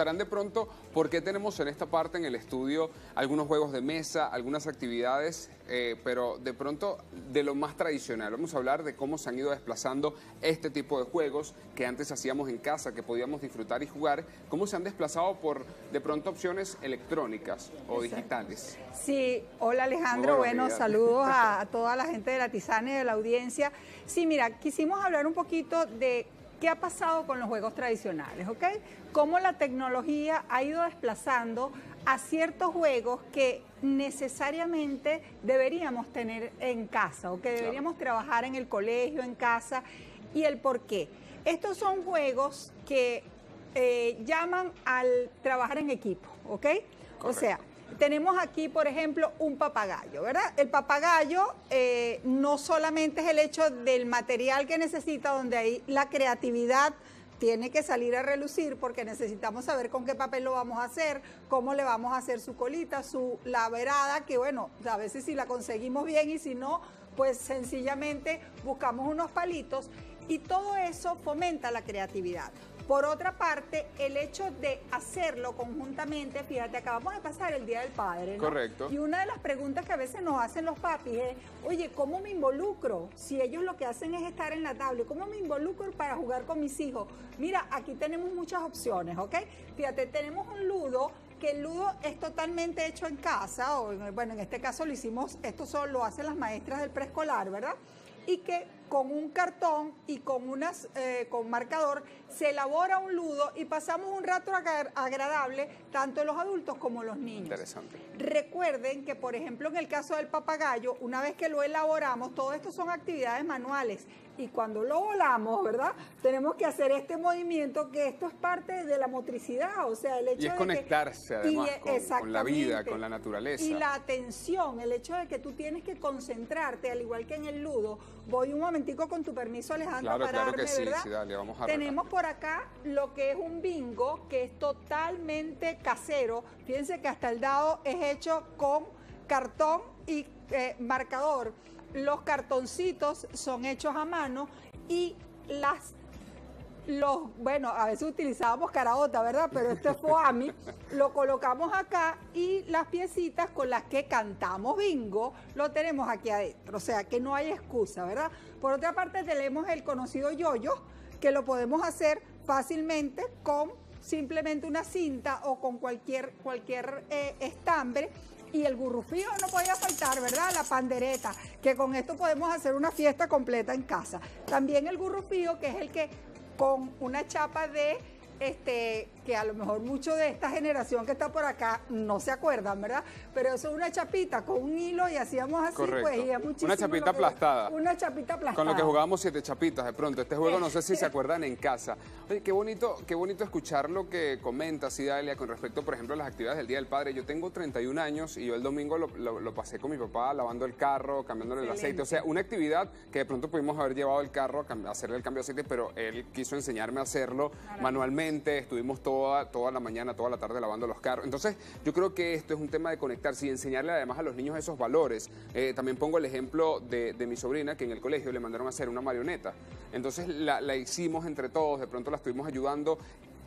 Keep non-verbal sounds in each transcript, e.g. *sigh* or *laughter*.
Estarán de pronto por qué tenemos en esta parte en el estudio algunos juegos de mesa, algunas actividades, eh, pero de pronto de lo más tradicional. Vamos a hablar de cómo se han ido desplazando este tipo de juegos que antes hacíamos en casa, que podíamos disfrutar y jugar, cómo se han desplazado por de pronto opciones electrónicas o digitales. Sí, hola Alejandro, bueno, saludos a, *laughs* a toda la gente de la Tizana y de la audiencia. Sí, mira, quisimos hablar un poquito de ¿Qué ha pasado con los juegos tradicionales? ¿ok? Cómo la tecnología ha ido desplazando a ciertos juegos que necesariamente deberíamos tener en casa o que deberíamos trabajar en el colegio, en casa, y el por qué. Estos son juegos que eh, llaman al trabajar en equipo, ¿ok? O sea, tenemos aquí, por ejemplo, un papagayo, ¿verdad? El papagayo eh, no solamente es el hecho del material que necesita, donde ahí la creatividad tiene que salir a relucir porque necesitamos saber con qué papel lo vamos a hacer, cómo le vamos a hacer su colita, su laverada, que bueno, a veces si la conseguimos bien y si no, pues sencillamente buscamos unos palitos y todo eso fomenta la creatividad. Por otra parte, el hecho de hacerlo conjuntamente, fíjate, acabamos de pasar el Día del Padre, ¿no? Correcto. Y una de las preguntas que a veces nos hacen los papis es, oye, ¿cómo me involucro? Si ellos lo que hacen es estar en la tablet, ¿cómo me involucro para jugar con mis hijos? Mira, aquí tenemos muchas opciones, ¿ok? Fíjate, tenemos un ludo que el ludo es totalmente hecho en casa, o bueno, en este caso lo hicimos, esto solo lo hacen las maestras del preescolar, ¿verdad? Y que con un cartón y con, unas, eh, con marcador se elabora un ludo y pasamos un rato agradable tanto los adultos como los niños. Interesante. Recuerden que, por ejemplo, en el caso del papagayo, una vez que lo elaboramos, todo esto son actividades manuales y cuando lo volamos, ¿verdad? Tenemos que hacer este movimiento que esto es parte de la motricidad, o sea, el hecho y es de conectarse además con, la vida, con la naturaleza. Y la atención, el hecho de que tú tienes que concentrarte, al igual que en el ludo. Voy un momentico con tu permiso, Alejandro, claro, claro que sí, sí, dale, vamos a Tenemos por acá lo que es un bingo, que es totalmente casero. Fíjense que hasta el dado es hecho con cartón y eh, marcador los cartoncitos son hechos a mano y las los, bueno, a veces utilizábamos caraota, ¿verdad? Pero este es *laughs* foami, lo colocamos acá y las piecitas con las que cantamos bingo lo tenemos aquí adentro, o sea que no hay excusa, ¿verdad? Por otra parte tenemos el conocido yoyo, que lo podemos hacer fácilmente con simplemente una cinta o con cualquier, cualquier eh, estambre y el gurrufío no podía faltar, ¿verdad? La pandereta, que con esto podemos hacer una fiesta completa en casa. También el gurrufío, que es el que con una chapa de este, que a lo mejor mucho de esta generación que está por acá no se acuerdan, ¿verdad? Pero eso es una chapita con un hilo y hacíamos así, pues, y es muchísimo. Una chapita aplastada. Una chapita aplastada. Con lo que jugábamos siete chapitas de pronto. Este juego no sé si se *laughs* acuerdan en casa. Oye, qué bonito, qué bonito escuchar lo que comenta Sidalia con respecto, por ejemplo, a las actividades del Día del Padre. Yo tengo 31 años y yo el domingo lo, pasé con mi papá lavando el carro, cambiándole el aceite. O sea, una actividad que de pronto pudimos haber llevado el carro a hacerle el cambio de aceite, pero él quiso enseñarme a hacerlo manualmente estuvimos toda, toda la mañana, toda la tarde lavando los carros. Entonces, yo creo que esto es un tema de conectarse y enseñarle además a los niños esos valores. Eh, también pongo el ejemplo de, mi sobrina, que en el colegio le mandaron a hacer una marioneta. Entonces, la, la hicimos entre todos, de pronto la estuvimos ayudando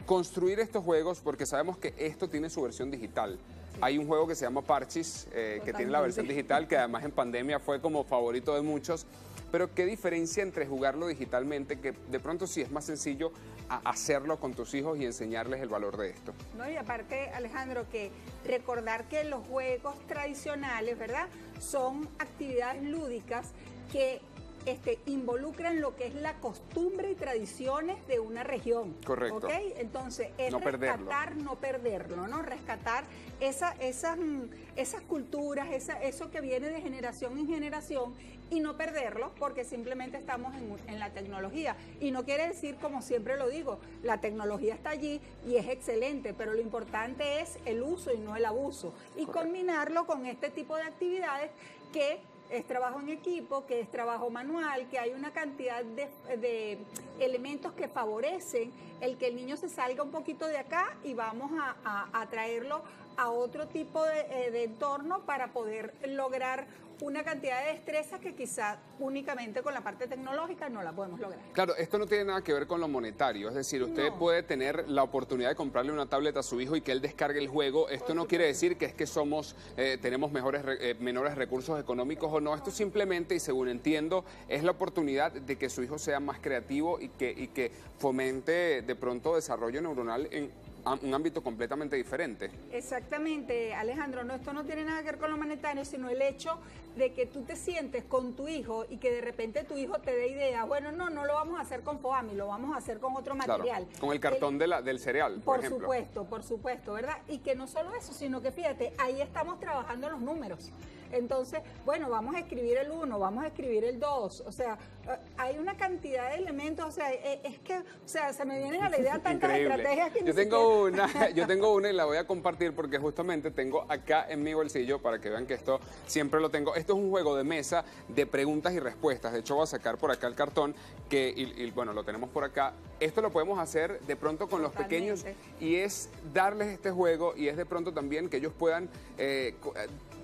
construir estos juegos porque sabemos que esto tiene su versión digital. Hay un juego que se llama Parchis, eh, que tiene la versión digital, que además en pandemia fue como favorito de muchos. Pero ¿qué diferencia entre jugarlo digitalmente, que de pronto sí es más sencillo hacerlo con tus hijos y enseñarles el valor de esto? No, y aparte, Alejandro, que recordar que los juegos tradicionales, ¿verdad? Son actividades lúdicas que este, involucran lo que es la costumbre y tradiciones de una región. Correcto. ¿Ok? Entonces, es no rescatar, no perderlo, ¿no? Rescatar esa, esas, mm, esas culturas, esa, eso que viene de generación en generación y no perderlo porque simplemente estamos en, en la tecnología. Y no quiere decir, como siempre lo digo, la tecnología está allí y es excelente, pero lo importante es el uso y no el abuso. Y combinarlo con este tipo de actividades que es trabajo en equipo, que es trabajo manual, que hay una cantidad de, elementos que favorecen el que el niño se salga un poquito de acá y vamos a, traerlo a otro tipo de, eh, entorno para poder lograr una cantidad de destreza que quizá únicamente con la parte tecnológica no la podemos lograr. Claro, esto no tiene nada que ver con lo monetario, es decir, usted puede tener la oportunidad de comprarle una tableta a su hijo y que él descargue el juego. Esto no quiere decir que es que somos, eh, tenemos mejores, eh, menores recursos económicos o no. Esto simplemente, y según entiendo, es la oportunidad de que su hijo sea más creativo y que, y que fomente de pronto desarrollo neuronal en un ámbito completamente diferente. Exactamente, Alejandro, no, esto no tiene nada que ver con lo monetario, sino el hecho de que tú te sientes con tu hijo y que de repente tu hijo te dé idea, bueno, no, no lo vamos a hacer con Foami, lo vamos a hacer con otro material. con el cartón de la, del cereal, por, por supuesto, por supuesto, ¿verdad? Y que no solo eso, sino que fíjate, ahí estamos trabajando los números. Entonces, bueno, vamos a escribir el 1, vamos a escribir el 2, o sea, eh, hay una cantidad de elementos, o sea, eh, es que, o sea, se me vienen a la idea *laughs* tantas estrategias que Yo tengo una, *laughs* yo tengo una y la voy a compartir porque justamente tengo acá en mi bolsillo para que vean que esto siempre lo tengo. Esto es un juego de mesa de preguntas y respuestas. De hecho, voy a sacar por acá el cartón que, y, bueno, lo tenemos por acá. Esto lo podemos hacer de pronto con los pequeños y es darles este juego y es de pronto también que ellos puedan eh,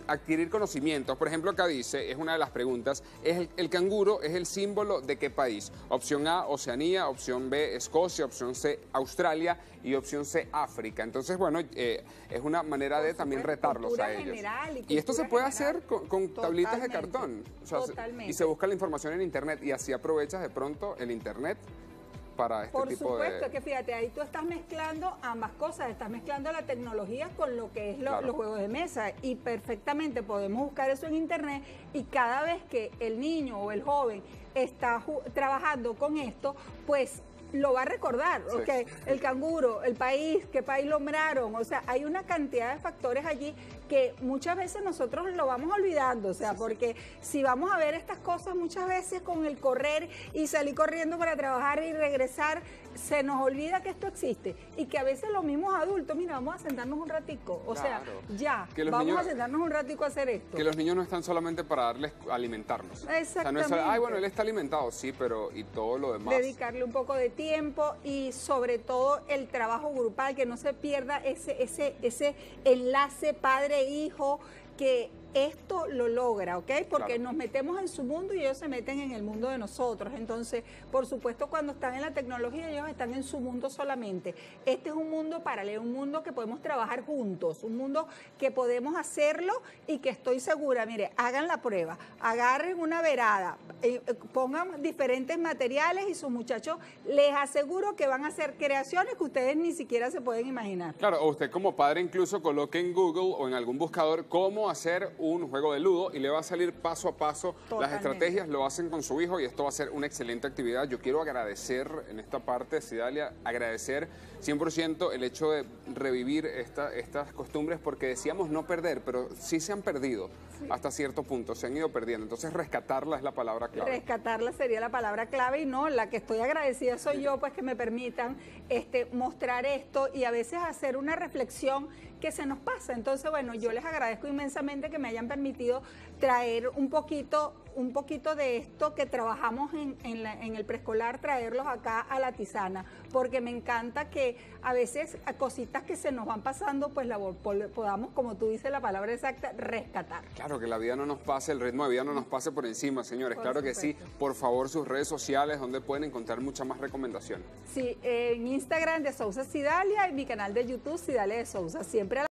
adquirir conocimientos. Por ejemplo, acá dice, es una de las preguntas, ¿es el, canguro es el símbolo de qué país? Opción A, Oceanía, opción B, Escocia, opción C, Australia y opción C, África. Entonces, bueno, eh, es una manera de también retarlos a ellos. Y, esto se puede hacer con, tablitas de cartón. y se busca la información en Internet y así aprovechas de pronto el Internet para este Por supuesto, que fíjate, ahí tú estás mezclando ambas cosas, estás mezclando la tecnología con lo que es los juegos de mesa y perfectamente podemos buscar eso en internet y cada vez que el niño o el joven está trabajando con esto, pues lo va a recordar, el canguro, el país, qué país nombraron, o sea, hay una cantidad de factores allí que muchas veces nosotros lo vamos olvidando, o sea, porque si vamos a ver estas cosas muchas veces con el correr y salir corriendo para trabajar y regresar, se nos olvida que esto existe y que a veces los mismos adultos, mira, vamos a sentarnos un ratico, o sea, ya, vamos a sentarnos un ratico a hacer esto. Que los niños no están solamente para darles alimentarnos. Exactamente. O sea, no es, ay, bueno, él está alimentado, sí, pero y todo lo demás. Dedicarle un poco de tiempo y sobre todo el trabajo grupal, que no se pierda ese, ese, ese enlace padre-hijo que esto lo logra, ¿ok? Porque nos metemos en su mundo y ellos se meten en el mundo de nosotros. Entonces, por supuesto, cuando están en la tecnología, ellos están en su mundo solamente. Este es un mundo paralelo, un mundo que podemos trabajar juntos, un mundo que podemos hacerlo y que estoy segura, mire, hagan la prueba, agarren una verada, eh, eh, pongan diferentes materiales y sus muchachos, les aseguro que van a hacer creaciones que ustedes ni siquiera se pueden imaginar. Claro, o usted como padre incluso coloque en Google o en algún buscador cómo hacer un juego de ludo y le va a salir paso a paso las estrategias, lo hacen con su hijo y esto va a ser una excelente actividad. Yo quiero agradecer en esta parte, Sidalia, agradecer 100% el hecho de revivir esta, estas costumbres porque decíamos no perder, pero sí se han perdido hasta cierto punto, se han ido perdiendo. Entonces rescatarla es la palabra clave. Rescatarla sería la palabra clave y no, la que estoy agradecida soy yo, pues que me permitan este, mostrar esto y a veces hacer una reflexión que se nos pasa. Entonces, bueno, yo les agradezco inmensamente que me hayan permitido traer un poquito un poquito de esto que trabajamos en, en, el preescolar, traerlos acá a la tisana, porque me encanta que a veces a cositas que se nos van pasando, pues la podamos, como tú dices la palabra exacta, rescatar. Claro, que la vida no nos pase, el ritmo de vida no nos pase por encima, señores. claro que sí. Por favor, sus redes sociales, donde pueden encontrar muchas más recomendaciones. Sí, en Instagram de Sousa Sidalia y mi canal de YouTube Sidalia de Sousa. Siempre